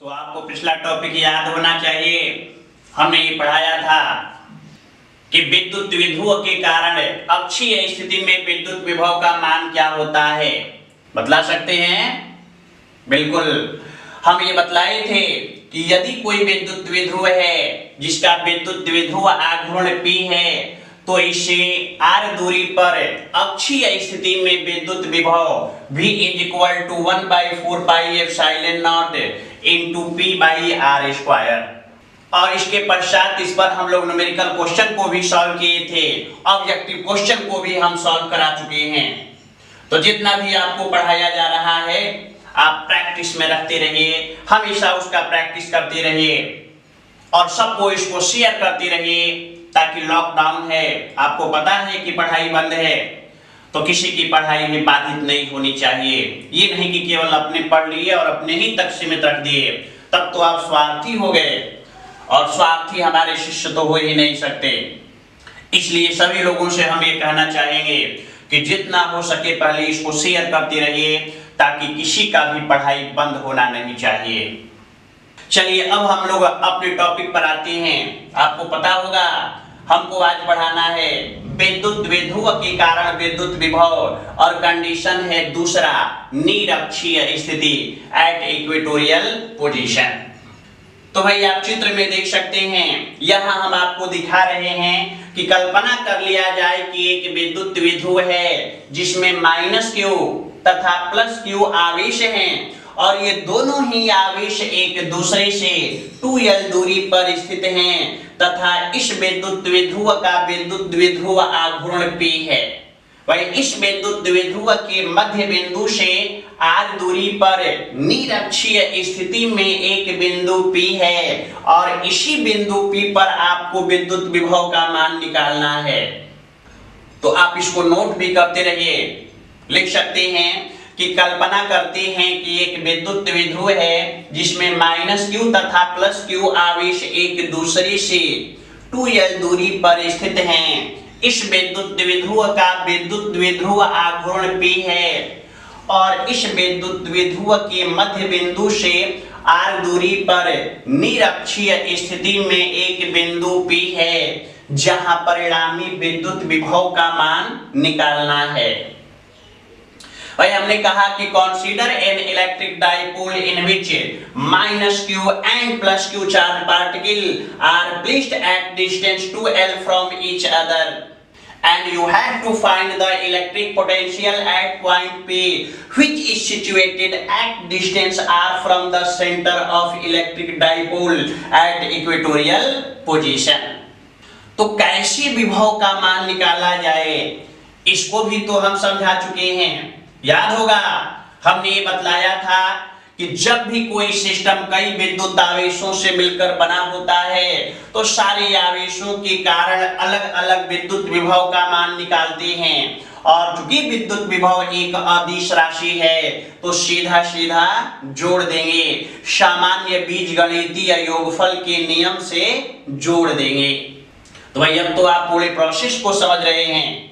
तो आपको पिछला टॉपिक याद होना चाहिए। हमने ये पढ़ाया था कि विद्युत विध्रुव के कारण अक्षीय स्थिति में विद्युत विभव का मान क्या होता है? बतला सकते हैं? बिल्कुल। हम ये बतलाए थे कि यदि कोई विद्युत विध्रुव है, जिसका विद्युत विध्रुव आघूर्ण P है तो इसे r दूरी पर अक्षीय स्थिति में विद्युत विभव V is equal to one by four pi epsilon naught into p by r square और इसके पश्चात इस पर हम लोग न्यूमेरिकल क्वेश्चन को भी सॉल्व किए थे। ऑब्जेक्टिव क्वेश्चन को भी हम सॉल्व करा चुके हैं। तो जितना भी आपको पढ़ाया जा रहा है, आप प्रैक्टिस में रखते रहिए, हमेशा उसका प्रैक्टिस करते रहिए। और सबको इसको शेयर करते रहिए, ताकि लॉकडाउन है। आपको पता है कि पढ़ाई बंद है। तो किसी की पढ़ाई में बाधित नहीं होनी चाहिए। ये नहीं कि केवल अपने पढ़ लिए और अपने ही तक सीमित रख दिए। तब तो आप स्वार्थी हो गए। और स्वार्थी हमारे शिष्य तो हो ही नहीं सकते। इसलिए सभी लोगों से हम ये कहना चाहेंगे कि जितना हो सके पहले इसको शेयर करते रहिए, ताकि किसी का भी पढ़ाई बंद होना नहीं चाहिए। चलिए, अब हम लोग अपने टॉपिक पर आते हैं। आपको पता होगा हमको आज पढ़ाना है विद्युत विध्रुव के कारण विद्युत विभव और कंडीशन है दूसरा निरक्षीय स्थिति एट इक्वेटोरियल पोजीशन तो भाई आप चित्र में देख सकते हैं, यहाँ हम आपको दिखा रहे हैं कि कल्पना कर लिया जाए कि एक विद्युत विध्रुव है, जिसमें माइनस क्यू तथा प्लस क्यू आवेश हैं। और ये दोनों ही आवेश एक दूसरे से 2l दूरी पर स्थित हैं, तथा इस विद्युत विध्रुव का विद्युत विध्रुव आघूर्ण P है। वही इस विद्युत द्विध्रुव के मध्य बिंदु से r दूरी पर निरक्षीय स्थिति में एक बिंदु P है, और इसी बिंदु P पर आपको विद्युत विभव का मान निकालना है। तो आप इसको नोट भी करते रहिए। लिख सकते हैं कि कल्पना करते हैं कि एक विद्युत विध्रुव है, जिसमें माइनस क्यू तथा प्लस क्यू आवेश एक दूसरे से 2l दूरी पर स्थित हैं। इस विद्युत द्विध्रुव का विद्युत द्विध्रुव आघूर्ण P है और इस विद्युत द्विध्रुव के मध्य बिंदु से r दूरी पर निरक्षीय स्थिति में एक बिंदु P है, जहाँ परिणामी विद्युत विभव का मान निकालना है। भाई हमने कहा कि consider an electric dipole in which minus q and plus q charge particle are placed at distance 2l from each other and you have to find the electric potential at point P which is situated at distance r from the center of electric dipole at equatorial position तो कैसे विभव का मान निकाला जाए इसको भी तो हम समझा चुके हैं याद होगा, हमने ये बतलाया था कि जब भी कोई सिस्टम कई विद्युत आवेशों से मिलकर बना होता है तो सारे आवेशों के कारण अलग अलग विद्युत विभव का मान निकालते हैं। और चूँकि विद्युत विभव एक अदिश राशि है तो सीधा सीधा जोड़ देंगे। सामान्य बीज गणितीय योगफल के नियम से जोड़ देंगे। तो भाई, अब तो आप पूरे प्रोसेस को समझ रहे हैं।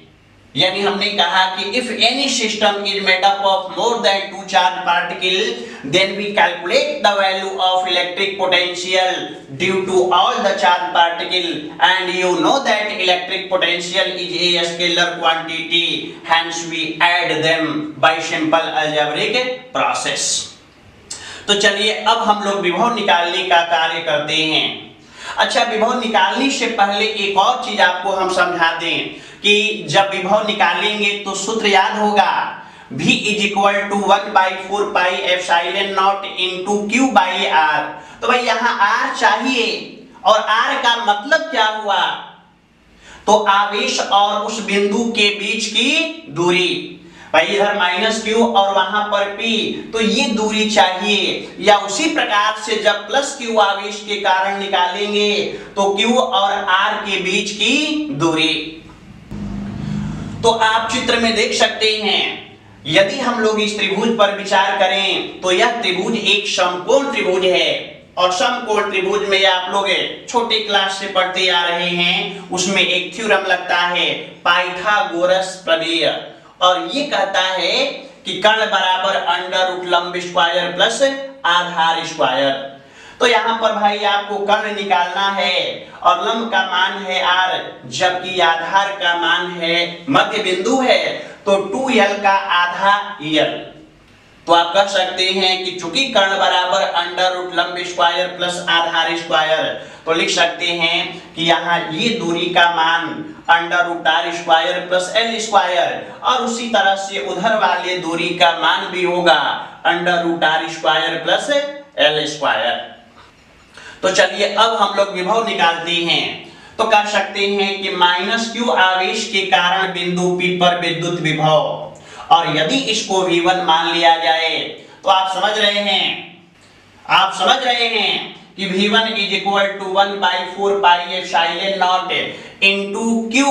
यानी हमने कहा कि if any system is made up of more than two charge particle then we calculate the value of electric potential due to all the charge particle and you know that electric potential is a scalar quantity hence we add them by simple algebraic process तो चलिए, अब हम लोग विभव निकालने का कार्य करते हैं। अच्छा विभव निकालने से पहले एक और चीज़ आपको हम समझा दें कि जब विभव निकालेंगे तो सूत्र याद होगा, V is equal to one by four pi F naught into q by r तो भाई, यहाँ R चाहिए और R का मतलब क्या हुआ? तो आवेश और उस बिंदु के बीच की दूरी। भाई, इधर माइनस क्यू और वहाँ पर पी तो ये दूरी चाहिए। या उसी प्रकार से जब प्लस क्यू आवेश के कारण निकालेंगे तो क्यू और आर के बीच की दूरी। तो आप चित्र में देख सकते हैं, यदि हम लोग इस त्रिभुज पर विचार करें तो यह त्रिभुज एक समकोण त्रिभुज है। और समकोण त्रिभुज में आप लोग छोटे क्लास से पढ़ते आ रहे हैं, उसमें एक थ्योरम लगता है, पाइथागोरस प्रमेय। और ये कहता है कि कर्ण बराबर अंडर रूट लंब स्क्वायर प्लस आधार स्क्वायर तो यहाँ पर भाई आपको कर्ण निकालना है और लंब का मान है आर जबकि आधार का मान है मध्य बिंदु है तो टू एल का आधा यल तो आप कह सकते हैं कि चूँकि कर्ण बराबर अंडर रूट लंब स्क्वायर प्लस आधार स्क्वायर तो लिख सकते हैं कि यहाँ ये दूरी का मान under root r square plus l square और उसी तरह से उधर वाले दूरी का मान भी होगा under root r square plus l square तो चलिए अब हम लोग विभव निकालते हैं। तो कह सकते हैं कि माइनस क्यू आवेश के कारण बिंदु पी पर विद्युत विभव। और यदि इसको V1 मान लिया जाए तो आप समझ रहे हैं। आप समझ रहे हैं कि V1 is equal to one by four pi epsilon naught into Q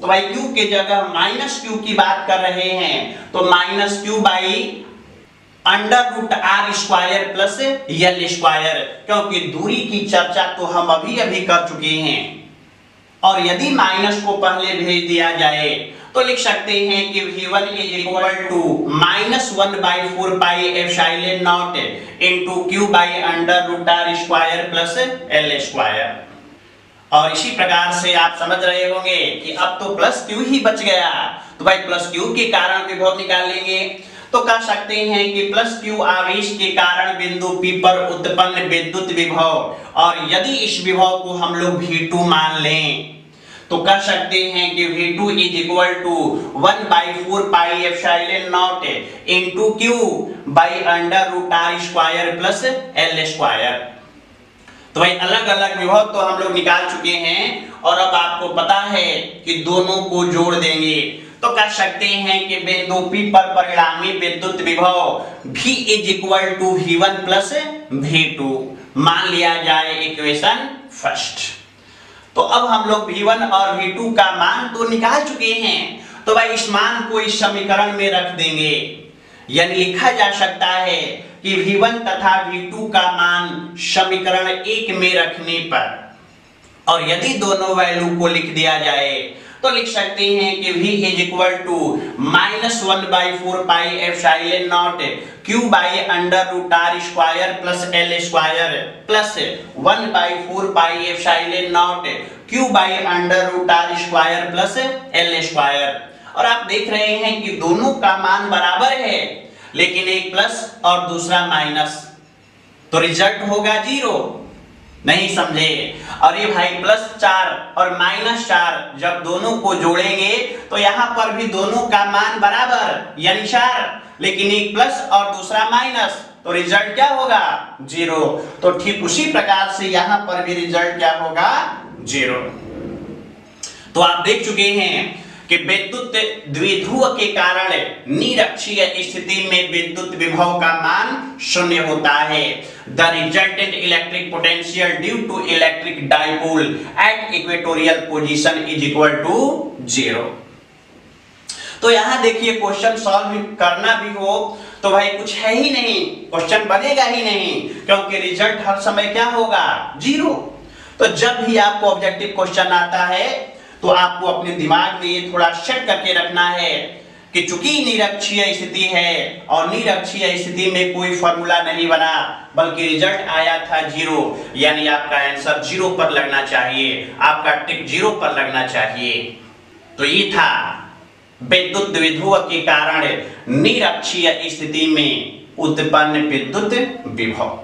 तो भाई Q के जगह माइनस क्यू की बात कर रहे हैं तो minus q by under root r square plus l square क्योंकि दूरी की चर्चा तो हम अभी अभी कर चुके हैं। और यदि माइनस को पहले भेज दिया जाए तो लिख सकते हैं कि v1 is equal to minus one by four pi epsilon naught into q by under root r square plus l square और इसी प्रकार से आप समझ रहे होंगे कि अब तो प्लस क्यू ही बच गया। तो भाई प्लस क्यू के कारण विभव निकाल लेंगे। तो कह सकते हैं कि प्लस क्यू आवेश के कारण बिंदु P पर उत्पन्न विद्युत विभव। और यदि इस विभव को हम लोग V2 मान लें तो कह सकते हैं कि V2 is equal to one by four pi epsilon naught into Q by under root r square plus l square तो भाई अलग अलग विभव तो हम लोग निकाल चुके हैं और अब आपको पता है कि दोनों को जोड़ देंगे। तो कह सकते हैं कि बिंदु P पर परिणामी विद्युत विभव V is equal to V1 plus V2 मान लिया जाए इक्वेशन फ़र्स्ट तो अब हम लोग V1 और V2 का मान तो निकाल चुके हैं। तो भाई इस मान को इस समीकरण में रख देंगे। यानी लिखा जा सकता है कि V1 तथा V2 का मान समीकरण एक में रखने पर। और यदि दोनों वैल्यू को लिख दिया जाए तो लिख सकते हैं कि v is equal to minus one by four pi f naught q by under root r square plus l square plus one by four pi f naught q by under root r square plus l square और आप देख रहे हैं कि दोनों का मान बराबर है, लेकिन एक प्लस और दूसरा माइनस तो रिज़ल्ट होगा ज़ीरो नहीं समझे। और ये भाई प्लस चार और माइनस चार जब दोनों को जोड़ेंगे तो यहाँ पर भी दोनों का मान बराबर, यानी चार। लेकिन एक प्लस और दूसरा माइनस तो रिज़ल्ट क्या होगा? ज़ीरो तो ठीक उसी प्रकार से यहाँ पर भी रिज़ल्ट क्या होगा? ज़ीरो तो आप देख चुके हैं कि विद्युत द्विध्रुव के कारण निरक्षीय स्थिति में विद्युत विभव का मान शून्य होता है। The resultant electric potential due to electric dipole at equatorial position is equal to zero तो यहाँ देखिए क्वेश्चन सॉल्व करना भी हो तो भाई कुछ है ही नहीं। क्वेश्चन बनेगा ही नहीं, क्योंकि रिज़ल्ट हर समय क्या होगा? ज़ीरो तो जब भी आपको ऑब्जेक्टिव क्वेश्चन आता है तो आपको अपने दिमाग में ये थोड़ा सेट करके रखना है। कि चूँकि निरक्षीय स्थिति है और निरक्षीय स्थिति में कोई फॉर्मूला नहीं बना, बल्कि रिज़ल्ट आया था ज़ीरो यानी आपका आंसर ज़ीरो पर लगना चाहिए, आपका टिक ज़ीरो पर लगना चाहिए। तो ये था विद्युत द्विध्रुव के कारण निरक्षीय स्थिति में उत्पन्न विद्युत विभव।